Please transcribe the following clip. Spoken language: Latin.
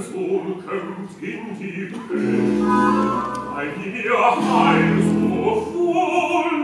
Heilsum kämpft in die Welt, weil die mir Heilsum wohl